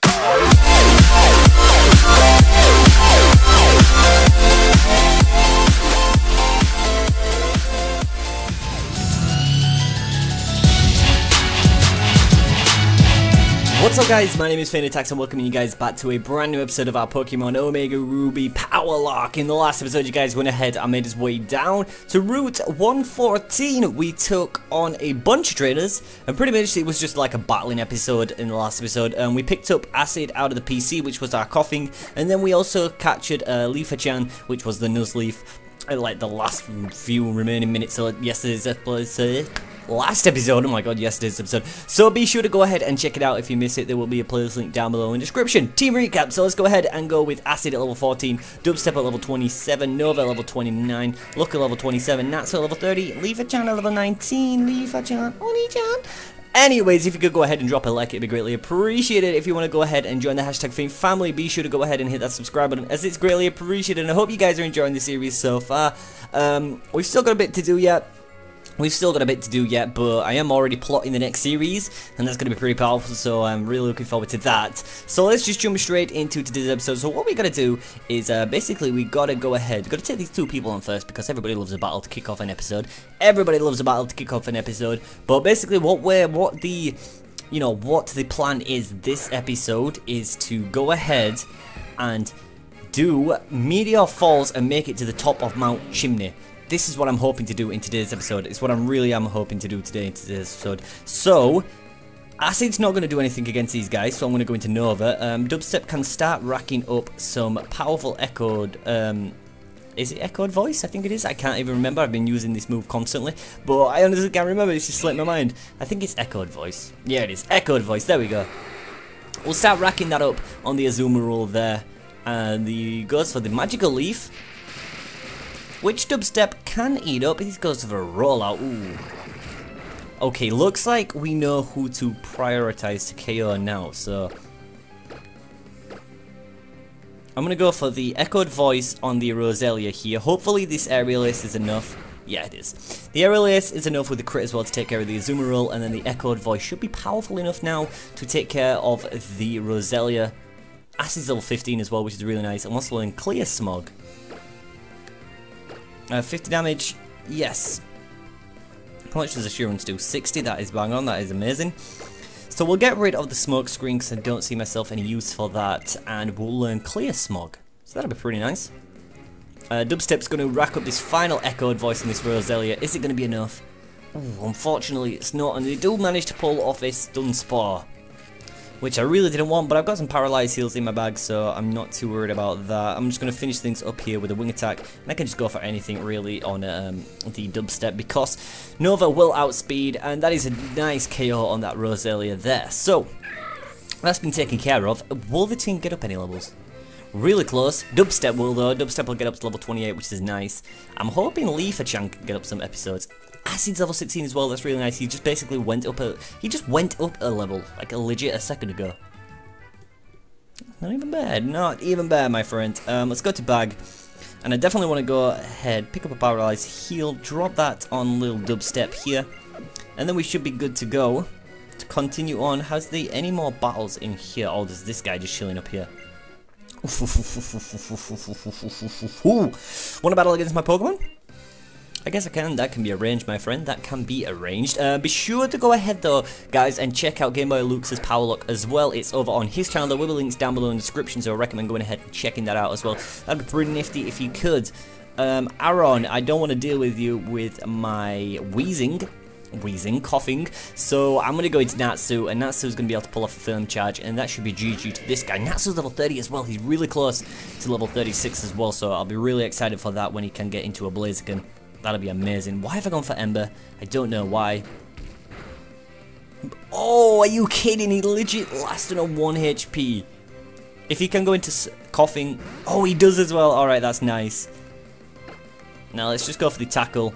Bring What's up guys, my name is FeintAttacks and welcoming you guys back to a brand new episode of our Pokemon Omega Ruby Powerlocke. In the last episode you guys went ahead and made his way down to Route 114. We took on a bunch of trainers and pretty much it was just like a battling episode in the last episode. And we picked up Acid out of the PC which was our Koffing and then we also captured uh, Leafachan which was the Nuzleaf uh, like the last few remaining minutes of yesterday's episode last episode. Oh my god, yesterday's episode. So be sure to go ahead and check it out if you miss it. There will be a playlist link down below in the description. Team recap. So let's go ahead and go with Acid at level 14, Dubstep at level 27, Nova at level 29, Look at level 27, Natsu at level 30, Leafachan at level 19, Leafachan, Oni-chan. Anyways, if you could go ahead and drop a like, it'd be greatly appreciated. If you want to go ahead and join the hashtag Fame family, be sure to go ahead and hit that subscribe button, as it's greatly appreciated. And I hope you guys are enjoying the series so far. Um, we've still got a bit to do yet. We've still got a bit to do yet, but I am already plotting the next series, and that's going to be pretty powerful, so I'm really looking forward to that. So let's just jump straight into today's episode. So what we got to do is, uh, basically, we got to go ahead. we got to take these two people on first, because everybody loves a battle to kick off an episode. Everybody loves a battle to kick off an episode. But basically, what we're, what the, you know, what the plan is this episode is to go ahead and do Meteor Falls and make it to the top of Mount Chimney this is what I'm hoping to do in today's episode. It's what I'm really am hoping to do today in today's episode. So, Acid's not going to do anything against these guys, so I'm going to go into Nova. Um, Dubstep can start racking up some powerful echoed... Um, is it echoed voice? I think it is. I can't even remember. I've been using this move constantly. But I honestly can't remember. It's just slipped my mind. I think it's echoed voice. Yeah, it is. Echoed voice. There we go. We'll start racking that up on the Azumarill there. And the goes for the Magical Leaf which Dubstep can eat up. He goes for a rollout. Ooh. Okay, looks like we know who to prioritize to KO now, so... I'm gonna go for the Echoed Voice on the Roselia here. Hopefully this Aerial Ace is enough. Yeah, it is. The Aerial Ace is enough with the crit as well to take care of the Azumarill, and then the Echoed Voice should be powerful enough now to take care of the Roselia. Acid's level 15 as well, which is really nice. I'm also in Clear Smog. Uh, 50 damage, yes. How much does Assurance do? 60, that is bang on, that is amazing. So we'll get rid of the smoke screen because I don't see myself any use for that, and we'll learn Clear Smog. So that'll be pretty nice. Uh, Dubstep's going to rack up this final echoed voice in this Roselia. Is it going to be enough? Ooh, unfortunately it's not, and they do manage to pull off a Stun Spore which I really didn't want, but I've got some Paralyze Heals in my bag, so I'm not too worried about that. I'm just going to finish things up here with a Wing Attack, and I can just go for anything really on um, the Dubstep, because Nova will outspeed, and that is a nice KO on that Roselia there. So, that's been taken care of. Will the team get up any levels? Really close. Dubstep will though. Dubstep will get up to level 28, which is nice. I'm hoping Leafachan can get up some episodes. Acid's level 16 as well, that's really nice. He just basically went up a he just went up a level, like a legit a second ago. Not even bad, not even bad, my friend. Um, let's go to bag. And I definitely want to go ahead, pick up a paralyze heal, drop that on little dubstep here. And then we should be good to go. To continue on, has there any more battles in here? Oh, there's this guy just chilling up here. Want to battle against my Pokemon? I guess I can, that can be arranged my friend, that can be arranged. Uh, be sure to go ahead though guys and check out Gameboy Luke's Powerlocke as well, it's over on his channel, there will be links down below in the description so I recommend going ahead and checking that out as well. That'd be pretty nifty if you could. Um, Aron, I don't want to deal with you with my Weezing, Weezing, Koffing. So I'm going to go into Natsu, and Natsu's going to be able to pull off a Flame Charge, and that should be GG to this guy. Natsu's level 30 as well. He's really close to level 36 as well, so I'll be really excited for that when he can get into a Blaziken. That'll be amazing. Why have I gone for Ember? I don't know why. Oh, are you kidding? He legit lasted on 1 HP. If he can go into Koffing... Oh, he does as well. Alright, that's nice. Now let's just go for the tackle.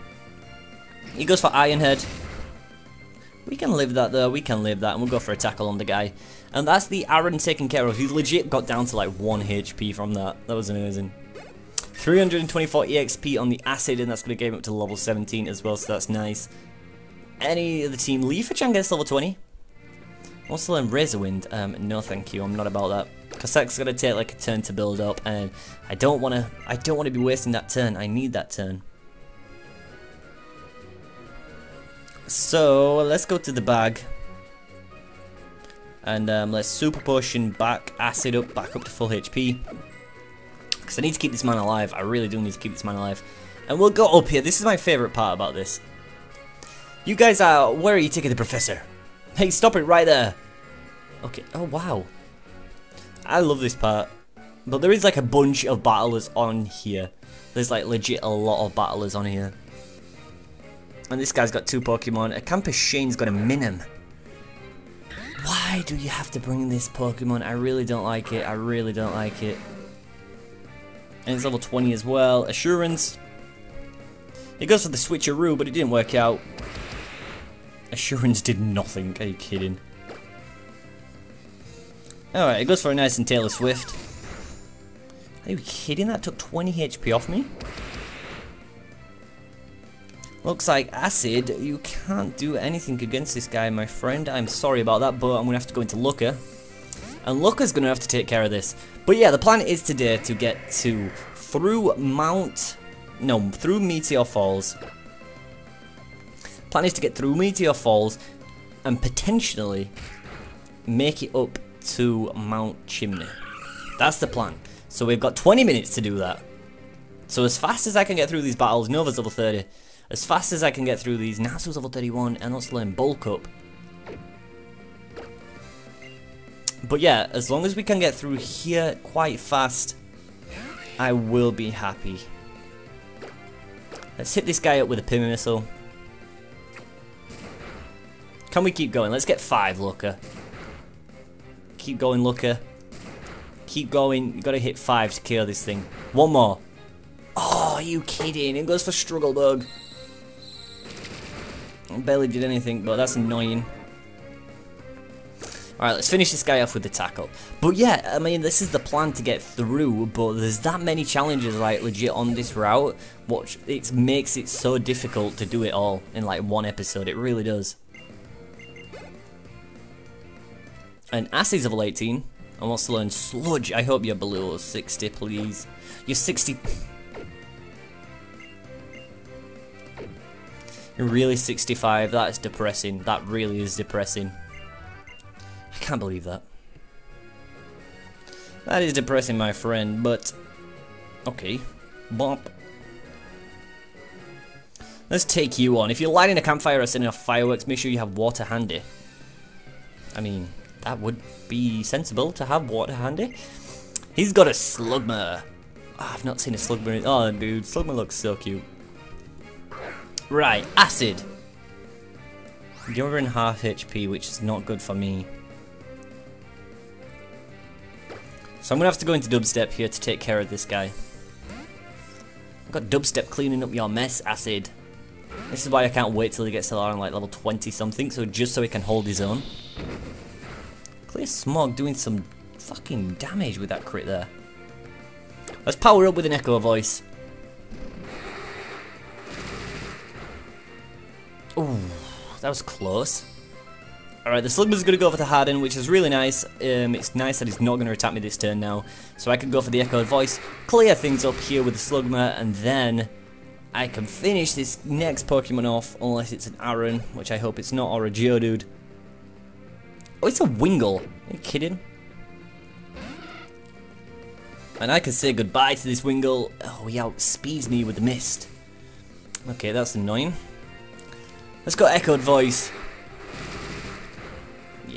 He goes for Iron Head. We can live that though, we can live that, and we'll go for a tackle on the guy. And that's the Aron taken care of. He legit got down to like 1 HP from that. That was amazing. 324 EXP on the Acid, and that's going to get him up to level 17 as well, so that's nice. Any of the team, Leafachan gets level 20. Also learn Razorwind. Um, no thank you, I'm not about that. That's gonna take like a turn to build up and I don't wanna I don't wanna be wasting that turn. I need that turn. So let's go to the bag. And um, let's super potion back, acid up, back up to full HP. Because I need to keep this man alive. I really do need to keep this man alive. And we'll go up here. This is my favourite part about this. You guys are... Where are you taking the professor? Hey, stop it right there. Okay. Oh, wow. I love this part. But there is like a bunch of battlers on here. There's like legit a lot of battlers on here. And this guy's got two Pokemon. A Campus Shane's got a Minim. Why do you have to bring this Pokemon? I really don't like it. I really don't like it. And it's level 20 as well. Assurance. It goes for the switcheroo, but it didn't work out. Assurance did nothing. Are you kidding? Alright, it goes for a nice and Taylor Swift. Are you kidding? That took 20 HP off me? Looks like Acid, you can't do anything against this guy, my friend. I'm sorry about that, but I'm going to have to go into Looker. And Looker's going to have to take care of this. But yeah, the plan is today to get to through Mount... No, through Meteor Falls. Plan is to get through Meteor Falls and potentially make it up to Mount Chimney. That's the plan. So we've got 20 minutes to do that. So as fast as I can get through these battles, Nova's level 30, as fast as I can get through these. Natsu's level 31 and let's learn Bulk Up. But yeah, as long as we can get through here quite fast, I will be happy. Let's hit this guy up with a Pin Missile. Can we keep going? Let's get five, Looker. Keep going, Looker. Keep going. you got to hit five to kill this thing. One more. Oh, are you kidding? It goes for Struggle Bug. Barely did anything, but that's annoying. Alright, let's finish this guy off with the tackle. But yeah, I mean, this is the plan to get through, but there's that many challenges, like, legit on this route, which it makes it so difficult to do it all in, like, one episode. It really does. And Acid's level 18, I want to learn Sludge. I hope you're below 60, please. You're 60... You're Really 65, that is depressing. That really is depressing. Can't believe that. That is depressing, my friend, but... Okay. Bump. Let's take you on. If you're lighting a campfire or setting off fireworks, make sure you have water handy. I mean, that would be sensible to have water handy. He's got a Slugma. Oh, I've not seen a Slugma. Oh, dude, Slugma looks so cute. Right, acid. You're in half HP, which is not good for me. So I'm gonna have to go into dubstep here to take care of this guy. I've got dubstep cleaning up your mess, acid. This is why I can't wait till he gets to around like level 20 something, so just so he can hold his own. Clear Smog doing some fucking damage with that crit there. Let's power up with an echo voice. Ooh, that was close. Alright, the Slugma's going to go for the Harden, which is really nice. Um, it's nice that he's not going to attack me this turn now. So I can go for the Echo Voice, clear things up here with the Slugma, and then I can finish this next Pokemon off, unless it's an Aron, which I hope it's not, or a Geodude. Oh, it's a Wingull. Are you kidding? And I can say goodbye to this Wingull. Oh, he outspeeds me with the mist. Okay, that's annoying. Let's go echoed voice.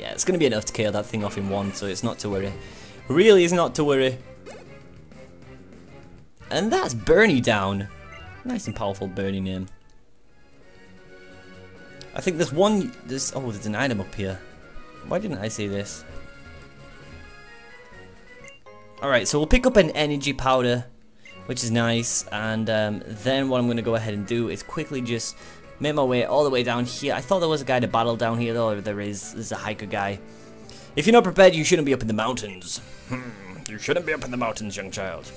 Yeah, it's going to be enough to kill that thing off in one, so it's not to worry. Really is not to worry. And that's Bernie down. Nice and powerful Bernie name. I think there's one, there's, oh, there's an item up here. Why didn't I see this? Alright, so we'll pick up an energy powder, which is nice, and um, then what I'm going to go ahead and do is quickly just Made my way all the way down here. I thought there was a guy to battle down here, though. There is. There's a hiker guy. If you're not prepared, you shouldn't be up in the mountains. Hmm, you shouldn't be up in the mountains, young child.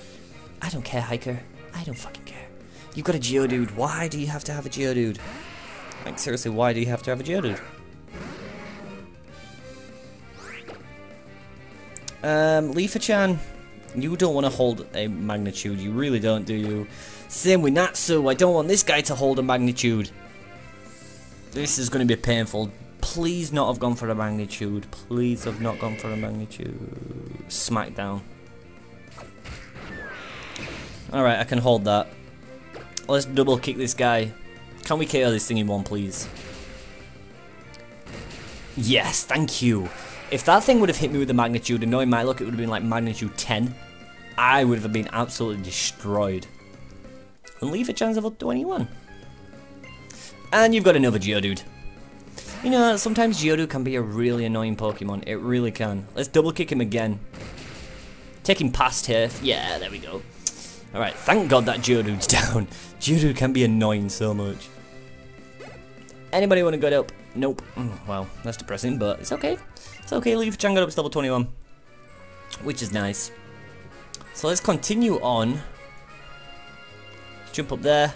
I don't care, hiker. I don't fucking care. You've got a Geodude. Why do you have to have a Geodude? Like, seriously, why do you have to have a Geodude? Um, Leafachan, you don't want to hold a magnitude. You really don't, do you? Same with Natsu. I don't want this guy to hold a magnitude. This is going to be painful. Please not have gone for a magnitude. Please have not gone for a magnitude. Smackdown. Alright, I can hold that. Let's double kick this guy. Can we KO this thing in one, please? Yes, thank you. If that thing would have hit me with the magnitude, and knowing my luck, it would have been like magnitude 10, I would have been absolutely destroyed. And leave a chance of 21. And you've got another Geodude. You know, sometimes Geodude can be a really annoying Pokemon. It really can. Let's double kick him again. Take him past here. Yeah, there we go. Alright, thank god that Geodude's down. Geodude can be annoying so much. Anybody want to go up? Nope. Mm, well, that's depressing, but it's okay. It's okay, Leaf Chan got up level 21. Which is nice. So let's continue on. Let's jump up there.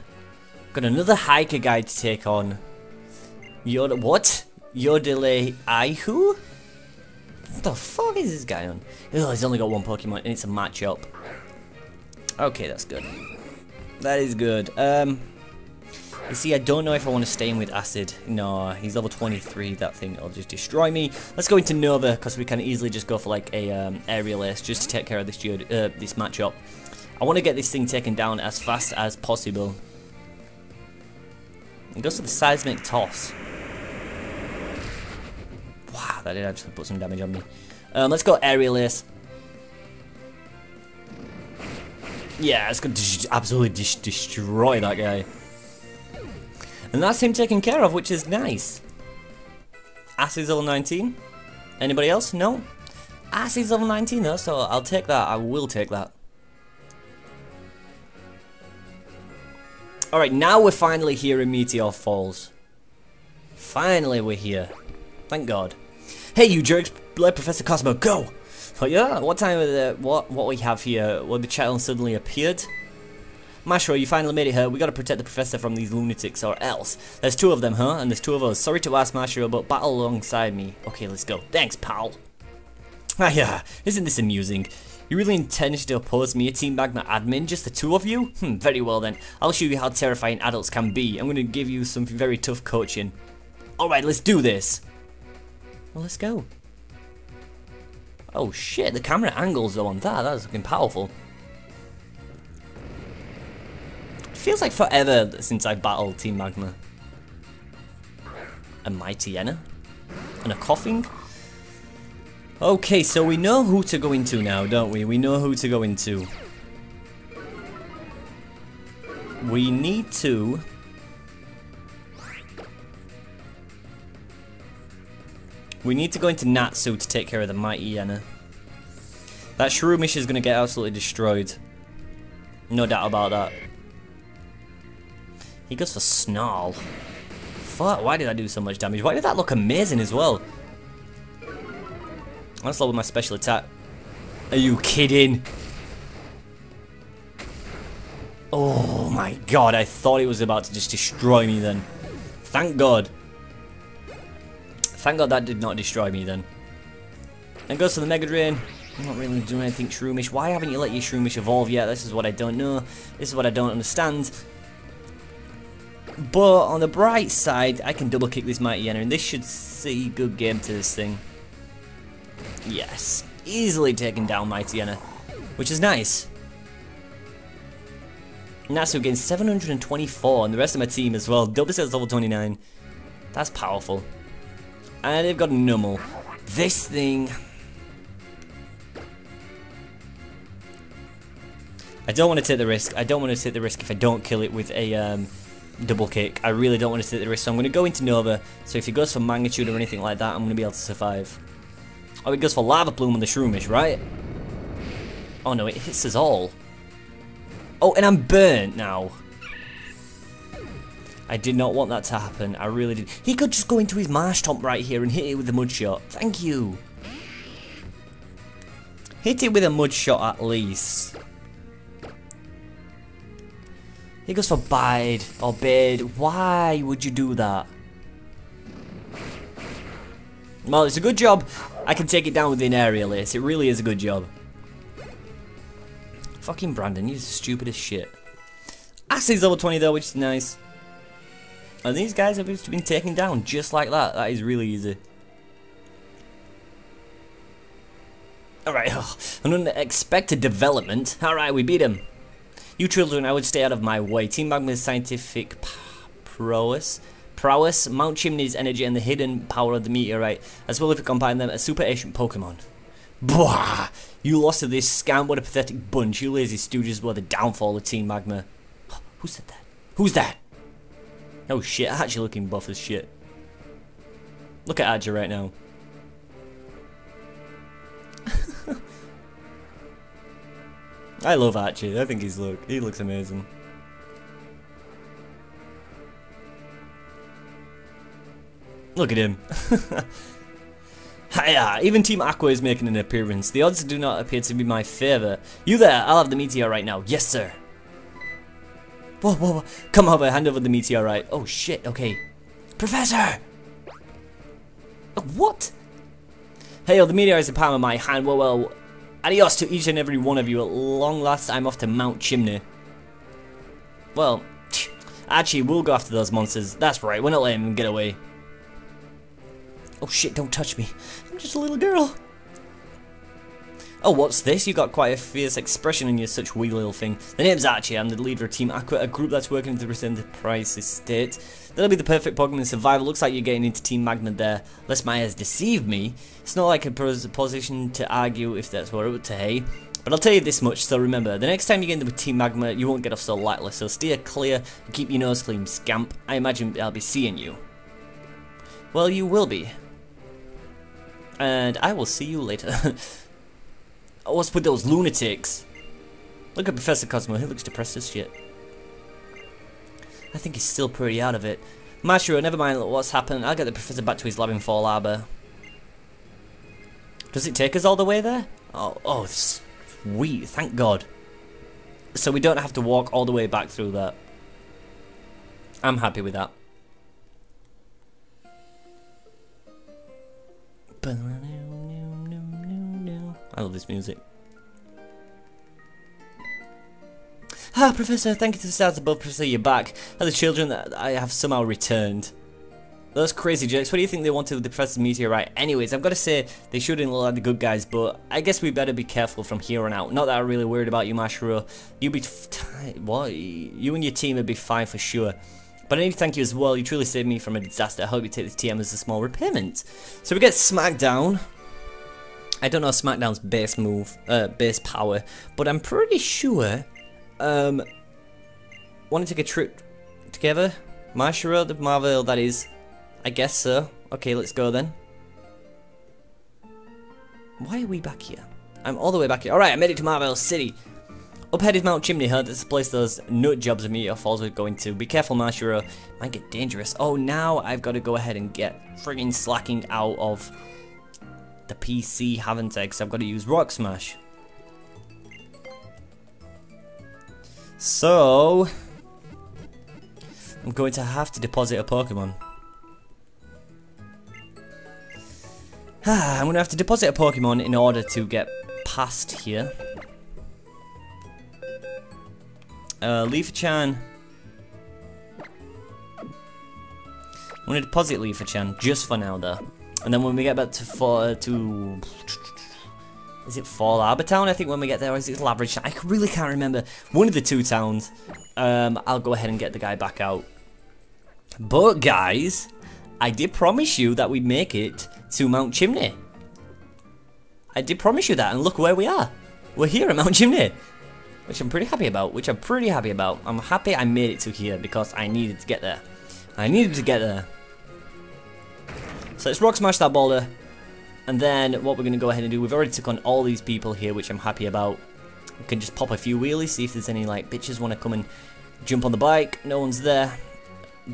Got another hiker guy to take on. Yod what? Yodele Aihu? What the fuck is this guy on? Oh, he's only got one Pokemon and it's a Machop. Okay, that's good. That is good. Um, you see, I don't know if I want to stay in with Acid. No, he's level 23. That thing will just destroy me. Let's go into Nova, because we can easily just go for like a um, Aerial Ace just to take care of this, uh, this Machop. I want to get this thing taken down as fast as possible. It goes to the Seismic Toss. Wow, that did actually put some damage on me. Um, let's go Aerial Ace. Yeah, it's going to absolutely destroy that guy. And that's him taken care of, which is nice. Acid's level 19. Anybody else? No? Acid's level 19 though, so I'll take that. I will take that. Alright, now we're finally here in Meteor Falls. Finally we're here. Thank God. Hey you jerks, let Professor Cozmo go! But yeah, what time of the, what, what we have here, well the channel suddenly appeared. Mashiro, you finally made it here. We gotta protect the professor from these lunatics or else. There's two of them, huh? And there's two of us. Sorry to ask Mashiro, but battle alongside me. Okay, let's go. Thanks, pal. Ah yeah, isn't this amusing? You really intend to oppose me, a Team Magma admin, just the two of you? Hmm, very well then. I'll show you how terrifying adults can be. I'm gonna give you some very tough coaching. Alright, let's do this. Well, let's go. Oh shit, the camera angles though on that, that's looking powerful. Feels like forever since I battled Team Magma. A mighty Mightyena? And a Koffing? Okay, so we know who to go into now, don't we? We know who to go into. We need to... We need to go into Natsu to take care of the Mightyena. That Shroomish is going to get absolutely destroyed. No doubt about that. He goes for Snarl. Fuck, why did I do so much damage? Why did that look amazing as well? Let's lower my special attack. Are you kidding? Oh my god, I thought it was about to just destroy me then. Thank god. Thank god that did not destroy me then. And goes to the Mega Drain. I'm not really doing anything Shroomish. Why haven't you let your Shroomish evolve yet? This is what I don't know. This is what I don't understand. But on the bright side, I can double kick this Mighty Mightyena and this should see good game to this thing. Yes, easily taken down Mightyena, which is nice. Natsu gains 724 and the rest of my team as well. Double sets level 29. That's powerful. And they've got Numel. This thing... I don't want to take the risk. I don't want to take the risk if I don't kill it with a um, double kick. I really don't want to take the risk, so I'm going to go into Nova. So if he goes for Magnitude or anything like that, I'm going to be able to survive. Oh, it goes for Lava Plume on the Shroomish, right? Oh no, it hits us all. Oh, and I'm burnt now. I did not want that to happen. I really did. He could just go into his marsh Marshtomp right here and hit it with the Mud Shot. Thank you. Hit it with a Mud Shot at least. He goes for bide or bid. Why would you do that? Well, it's a good job. I can take it down with an aerial ace. It really is a good job. Fucking Brendan, you're stupid as shit. Acid's level 20 though, which is nice. And these guys have just been taken down just like that. That is really easy. Alright, oh, an unexpected development. Alright, we beat him. You children, I would stay out of my way. Team Magma's scientific prowess, prowess, Mount Chimney's energy, and the hidden power of the meteorite, as well as if we combine them, a super ancient Pokemon. Bwah! You lost to this scam, what a pathetic bunch. You lazy stooges were the downfall of Team Magma. Who said that? Who's that? Oh shit, actually looking buff as shit. Look at Archie right now. I love Archie. I think he's look he looks amazing. Look at him. Hiya! Even Team Aqua is making an appearance. The odds do not appear to be my favour. You there, I'll have the meteor right now. Yes, sir. Whoa, whoa, whoa. Come over, hand over the meteorite. Oh shit, okay. Professor! Uh, what? Hey, oh, the meteor is the palm of my hand. Well, well, adios to each and every one of you. At long last, I'm off to Mount Chimney. Well, actually, we'll go after those monsters. That's right, we're not letting them get away. Oh shit, don't touch me. I'm just a little girl. Oh, what's this? You've got quite a fierce expression in your such wee little thing. The name's Archie, I'm the leader of Team Aqua, a group that's working to return the Price Estate. That'll be the perfect Pokemon survival. Looks like you're getting into Team Magma there. Lest my eyes deceive me. It's not like a position to argue if that's what it would to hey. But I'll tell you this much, so remember, the next time you get into Team Magma, you won't get off so lightly, so steer clear and keep your nose clean, scamp. I imagine I'll be seeing you. Well, you will be. And I will see you later. What's with those lunatics? Look at Professor Cozmo, he looks depressed as shit. I think he's still pretty out of it. Mashiro, never mind what's happened, I'll get the Professor back to his lab in Fallarbor. Does it take us all the way there? Oh, oh, sweet, thank God. So we don't have to walk all the way back through that. I'm happy with that. I love this music. Ah, Professor, thank you to the stars above, Professor, you're back. And the children that I have somehow returned. Those crazy jerks, what do you think they wanted with the Professor's meteorite? Anyways, I've got to say, they shouldn't look like the good guys, but I guess we better be careful from here on out. Not that I'm really worried about you, Mashiro. You'd be... what? You and your team would be fine for sure. But I need to thank you as well, you truly saved me from a disaster. I hope you take this TM as a small repayment. So we get SmackDown. I don't know SmackDown's base move, uh, base power, but I'm pretty sure, um, want to take a trip together? Mashiro, the Mauville, that is. I guess so. Okay, let's go then. Why are we back here? I'm all the way back here. Alright, I made it to Mauville City. Up ahead is Mount Chimney Hunt. This place those nut jobs of meteor falls are going to. Be careful, Mashiro. Might get dangerous. Oh, now I've got to go ahead and get frigging slacking out of the PC, haven't I? Because I've got to use Rock Smash. So, I'm going to have to deposit a Pokemon. I'm going to have to deposit a Pokemon in order to get past here. Uh, Leafchan. I'm to deposit Leafchan just for now though. And then when we get back to for to is it Fallarbor Town? I think when we get there, or is it Labyrinth? I really can't remember. One of the two towns. Um, I'll go ahead and get the guy back out. But guys, I did promise you that we'd make it to Mount Chimney. I did promise you that, and look where we are. We're here at Mount Chimney. Which I'm pretty happy about, which I'm pretty happy about. I'm happy I made it to here because I needed to get there. I needed to get there. So let's rock smash that boulder. And then what we're going to go ahead and do, we've already took on all these people here, which I'm happy about. We can just pop a few wheelies, see if there's any like bitches want to come and jump on the bike. No one's there.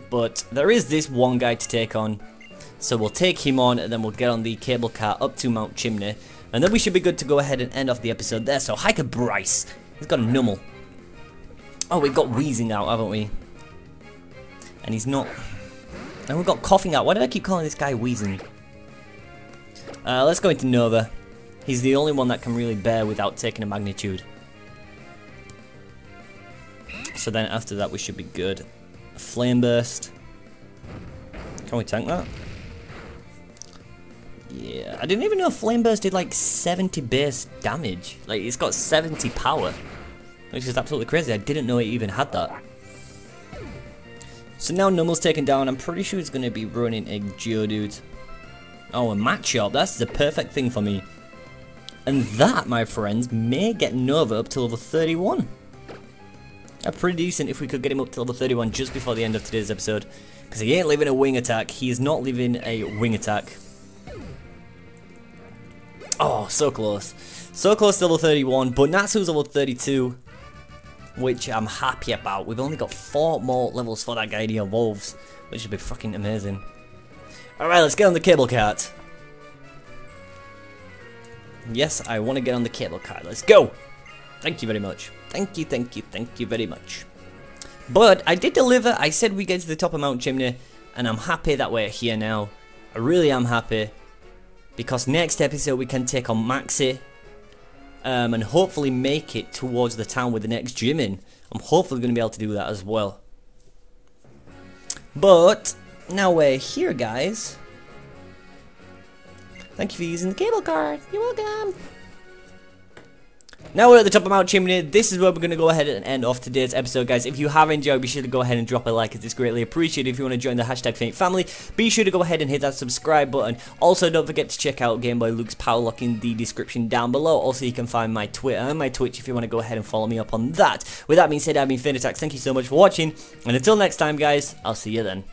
But there is this one guy to take on. So we'll take him on and then we'll get on the cable car up to Mount Chimney. And then we should be good to go ahead and end off the episode there. So Hiker Bryce. He's got a Numel. Oh, we've got Weezing out, haven't we? And he's not and we've got Koffing out. Why did I keep calling this guy Weezing? Uh, let's go into Nova. He's the only one that can really bear without taking a magnitude. So then after that we should be good. Flame Burst. Can we tank that? Yeah, I didn't even know Flame Burst did like 70 base damage. Like, it's got 70 power. Which is absolutely crazy. I didn't know it even had that. So now Numel's taken down. I'm pretty sure he's going to be running a Geodude. Oh, a Machop. That's the perfect thing for me. And that, my friends, may get Nova up to level 31. That's pretty decent if we could get him up to level 31 just before the end of today's episode. Because he ain't leaving a wing attack. He is not leaving a wing attack. Oh, so close. So close to level 31, but Natsu's level 32, which I'm happy about. We've only got four more levels for that guy to evolves, which would be fucking amazing. Alright, let's get on the cable cart. Yes, I want to get on the cable cart. Let's go! Thank you very much. Thank you, thank you, thank you very much. But I did deliver. I said we get to the top of Mount Chimney, and I'm happy that we're here now. I really am happy because next episode we can take on Maxie um, and hopefully make it towards the town with the next gym in. I'm hopefully going to be able to do that as well. But now we're here, guys. Thank you for using the cable card. You're welcome. Now we're at the top of Mount Chimney. This is where we're going to go ahead and end off today's episode, guys. If you have enjoyed, be sure to go ahead and drop a like, as it's greatly appreciated. If you want to join the hashtag Feint family, be sure to go ahead and hit that subscribe button. Also, don't forget to check out Game Gameboy Luke's Powerlocke in the description down below. Also, you can find my Twitter and uh, my Twitch if you want to go ahead and follow me up on that. With that being said, I've been FeintAttacks. Thank you so much for watching, and until next time, guys, I'll see you then.